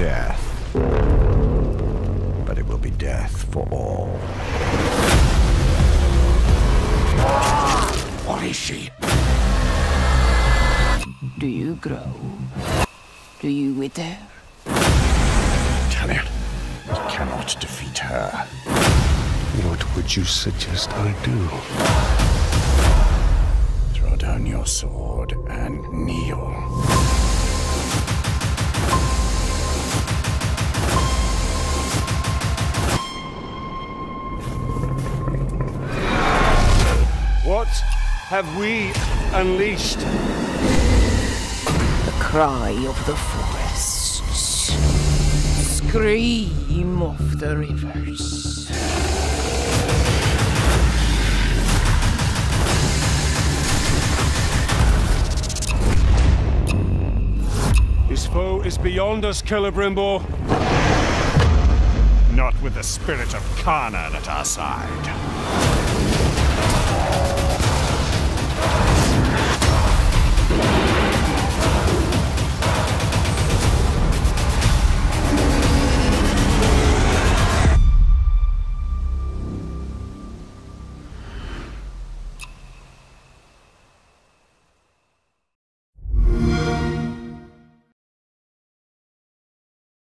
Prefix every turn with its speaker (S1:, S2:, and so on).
S1: death. But it will be death for all.
S2: What is she?
S3: Do you grow? Do you wither?
S1: Talion, we cannot defeat her.
S4: What would you suggest I do? What have we unleashed?
S3: The cry of the forests. Scream of the rivers.
S4: His foe is beyond us, Celebrimbor.
S1: Not with the spirit of Carnán at our side.